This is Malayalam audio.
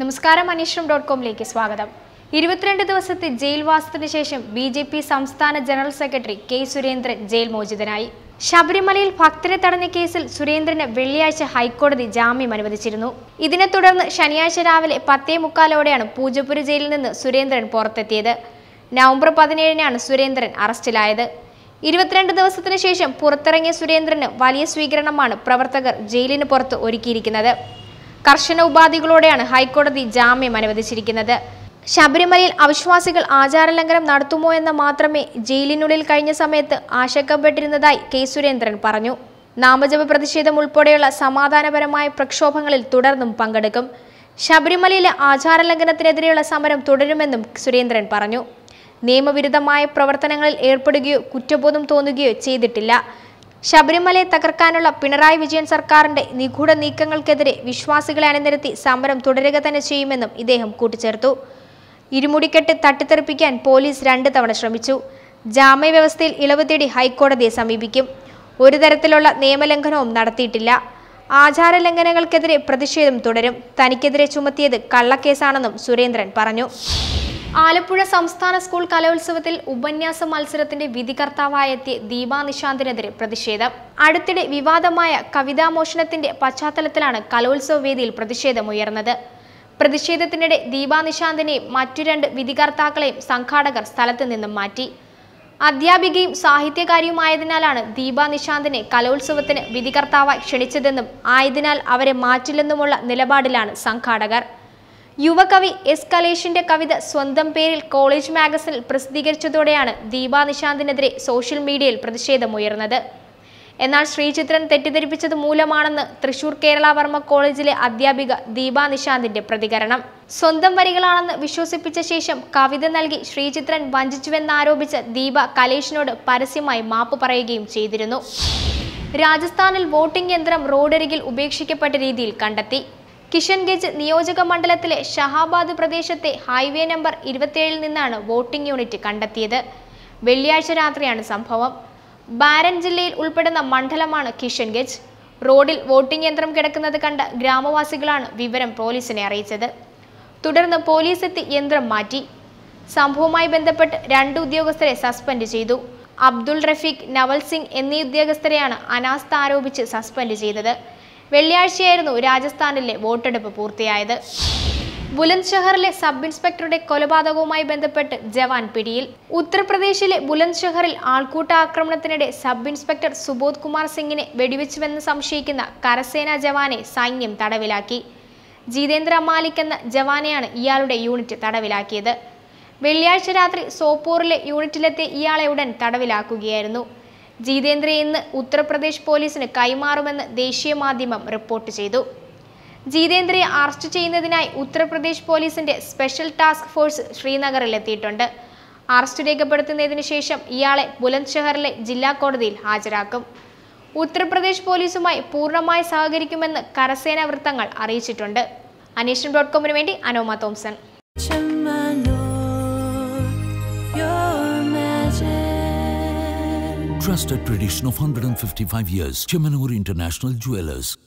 നമസ്കാരം അന്വേഷണം ഡോട്ട് കോമിലേക്ക് സ്വാഗതം. ഇരുപത്തിരണ്ട് ദിവസത്തെ ജയിൽവാസത്തിന് ശേഷം ബി ജെ പി സംസ്ഥാന general secretary K Surendran jail മോചിതനായി. ശബരിമലയിൽ ഭക്തരെ തടഞ്ഞ കേസിൽ സുരേന്ദ്രന് വെള്ളിയാഴ്ച ഹൈക്കോടതി ജാമ്യം അനുവദിച്ചിരുന്നു. ഇതിനെ തുടർന്ന് ശനിയാഴ്ച രാവിലെ പത്തേ മുക്കാലോടെയാണ് പൂജപ്പുര ജയിലിൽ നിന്ന് സുരേന്ദ്രൻ പുറത്തെത്തിയത്. നവംബർ പതിനേഴിനാണ് സുരേന്ദ്രൻ അറസ്റ്റിലായത്. ഇരുപത്തിരണ്ട് ദിവസത്തിനു ശേഷം പുറത്തിറങ്ങിയ സുരേന്ദ്രന് വലിയ സ്വീകരണമാണ് പ്രവർത്തകർ ജയിലിന് പുറത്ത് ഒരുക്കിയിരിക്കുന്നത്. കർശന ഉപാധികളോടെയാണ് ഹൈക്കോടതി ജാമ്യം അനുവദിച്ചിരിക്കുന്നത്. ശബരിമലയിൽ അവിശ്വാസികൾ ആചാരലംഘനം നടത്തുമോ എന്ന് മാത്രമേ ജയിലിനുള്ളിൽ കഴിഞ്ഞ സമയത്ത് ആശങ്കപ്പെട്ടിരുന്നതായി കെ സുരേന്ദ്രൻ പറഞ്ഞു. നാമജപ പ്രതിഷേധം ഉൾപ്പെടെയുള്ള സമാധാനപരമായ പ്രക്ഷോഭങ്ങളിൽ തുടർന്നും പങ്കെടുക്കും. ശബരിമലയിലെ ആചാരലംഘനത്തിനെതിരെയുള്ള സമരം തുടരുമെന്നും സുരേന്ദ്രൻ പറഞ്ഞു. നിയമവിരുദ്ധമായ പ്രവർത്തനങ്ങളിൽ ഏർപ്പെടുകയോ കുറ്റബോധം തോന്നുകയോ ചെയ്തിട്ടില്ല. ശബരിമലയെ തകർക്കാനുള്ള പിണറായി വിജയൻ സർക്കാരിന്റെ നിഗൂഢ നീക്കങ്ങൾക്കെതിരെ വിശ്വാസികളെ അണിനിരത്തി സമരം തുടരുക തന്നെ ചെയ്യുമെന്നും ഇദ്ദേഹം കൂട്ടിച്ചേർത്തു. ഇരുമുടിക്കെട്ട് തട്ടിത്തെറിപ്പിക്കാൻ പോലീസ് രണ്ട് തവണ ശ്രമിച്ചു. ജാമ്യവ്യവസ്ഥയിൽ ഇളവ് തേടി ഹൈക്കോടതിയെ സമീപിക്കും. ഒരു തരത്തിലുള്ള നിയമലംഘനവും നടത്തിയിട്ടില്ല. ആചാരലംഘനങ്ങൾക്കെതിരെ പ്രതിഷേധം തുടരും. തനിക്കെതിരെ ചുമത്തിയത് കള്ളക്കേസാണെന്നും സുരേന്ദ്രൻ പറഞ്ഞു. ആലപ്പുഴ സംസ്ഥാന സ്കൂൾ കലോത്സവത്തിൽ ഉപന്യാസ മത്സരത്തിന്റെ വിധികർത്താവായെത്തിയ ദീപാ നിശാന്തിനെതിരെ പ്രതിഷേധം. അടുത്തിടെ വിവാദമായ കവിതാമോഷണത്തിന്റെ പശ്ചാത്തലത്തിലാണ് കലോത്സവ വേദിയിൽ പ്രതിഷേധമുയർന്നത്. പ്രതിഷേധത്തിനിടെ ദീപാ നിശാന്തിനെയും മറ്റു രണ്ട് വിധികർത്താക്കളെയും സംഘാടകർ സ്ഥലത്ത് നിന്നും മാറ്റി. അധ്യാപികയും സാഹിത്യകാരിയുമായതിനാലാണ് ദീപാ നിശാന്തിനെ കലോത്സവത്തിന് വിധികർത്താവായി ക്ഷണിച്ചതെന്നും ആയതിനാൽ അവരെ മാറ്റില്ലെന്നുമുള്ള നിലപാടിലാണ് സംഘാടകർ. യുവകവി എസ് കലേഷിന്റെ കവിത സ്വന്തം പേരിൽ കോളേജ് മാഗസിനിൽ പ്രസിദ്ധീകരിച്ചതോടെയാണ് ദീപാ നിശാന്തിനെതിരെ സോഷ്യൽ മീഡിയയിൽ പ്രതിഷേധമുയർന്നത്. എന്നാൽ ശ്രീചിത്രൻ തെറ്റിദ്ധരിപ്പിച്ചത് മൂലമാണെന്ന് തൃശൂർ കേരള വർമ്മ കോളേജിലെ അധ്യാപിക ദീപാ നിശാന്തിന്റെ പ്രതികരണം. സ്വന്തം വരികളാണെന്ന് വിശ്വസിപ്പിച്ച ശേഷം കവിത നൽകി ശ്രീചിത്രൻ വഞ്ചിച്ചുവെന്നാരോപിച്ച ദീപ കലേഷിനോട് പരസ്യമായി മാപ്പ് പറയുകയും ചെയ്തിരുന്നു. രാജസ്ഥാനിൽ വോട്ടിംഗ് യന്ത്രം റോഡരികിൽ ഉപേക്ഷിക്കപ്പെട്ട രീതിയിൽ കണ്ടെത്തി. കിഷൻഗഞ്ച് നിയോജക മണ്ഡലത്തിലെ ഷഹാബാദ് പ്രദേശത്തെ ഹൈവേ നമ്പർ ഇരുപത്തിയേഴിൽ നിന്നാണ് വോട്ടിംഗ് യൂണിറ്റ് കണ്ടെത്തിയത്. വെള്ളിയാഴ്ച രാത്രിയാണ് സംഭവം. ബാരൻ ജില്ലയിൽ ഉൾപ്പെടുന്ന മണ്ഡലമാണ് കിഷൻഗഞ്ച് റോഡിൽ വോട്ടിംഗ് യന്ത്രം കിടക്കുന്നത് കണ്ട ഗ്രാമവാസികളാണ് വിവരം പോലീസിനെ അറിയിച്ചത്. തുടർന്ന് പോലീസ് എത്തി യന്ത്രം മാറ്റി. സംഭവവുമായി ബന്ധപ്പെട്ട് രണ്ട് ഉദ്യോഗസ്ഥരെ സസ്പെൻഡ് ചെയ്തു. അബ്ദുൾ റഫീഖ് നവൽ സിംഗ് എന്നീ ഉദ്യോഗസ്ഥരെയാണ് അനാസ്ഥ ആരോപിച്ച് സസ്പെൻഡ് ചെയ്തത്. വെള്ളിയാഴ്ചയായിരുന്നു രാജസ്ഥാനിലെ വോട്ടെടുപ്പ് പൂർത്തിയായത്. ബുലന്ദ്ഷഹറിലെ സബ് ഇൻസ്പെക്ടറുടെ കൊലപാതകവുമായി ബന്ധപ്പെട്ട് ജവാൻ പിടിയിൽ. ഉത്തർപ്രദേശിലെ ബുലന്ദ്ഷഹറിൽ ആൾക്കൂട്ട ആക്രമണത്തിനിടെ സബ് ഇൻസ്പെക്ടർ സുബോധ് കുമാർ സിംഗിനെ വെടിവെച്ചുവെന്ന് സംശയിക്കുന്ന കരസേനാ ജവാനെ സൈന്യം തടവിലാക്കി. ജിതേന്ദ്ര മാലിക് എന്ന ജവാനെയാണ് ഇയാളുടെ യൂണിറ്റ് തടവിലാക്കിയത്. വെള്ളിയാഴ്ച രാത്രി സോപ്പൂറിലെ യൂണിറ്റിലെത്തിയ ഇയാളെ ഉടൻ തടവിലാക്കുകയായിരുന്നു. ജിതേന്ദ്ര ഇന്ന് ഉത്തർപ്രദേശ് പോലീസിന് കൈമാറുമെന്ന് ദേശീയ മാധ്യമം റിപ്പോർട്ട് ചെയ്തു. ജിതേന്ദ്രയെ അറസ്റ്റ് ചെയ്യുന്നതിനായി ഉത്തർപ്രദേശ് പോലീസിന്റെ സ്പെഷ്യൽ ടാസ്ക് ഫോഴ്സ് ശ്രീനഗറിൽ എത്തിയിട്ടുണ്ട്. അറസ്റ്റ് രേഖപ്പെടുത്തുന്നതിന് ശേഷം ഇയാളെ ബുലന്ദ്ഷഹറിലെ ജില്ലാ കോടതിയിൽ ഹാജരാക്കും. ഉത്തർപ്രദേശ് പോലീസുമായി പൂർണമായി സഹകരിക്കുമെന്ന് കരസേനാ വൃത്തങ്ങൾ അറിയിച്ചിട്ടുണ്ട്. അന്വേഷണം ഡോട്ട് കോമിന് വേണ്ടി Anoma Thomson. Trusted tradition of 155 years. Chemanur International Jewelers.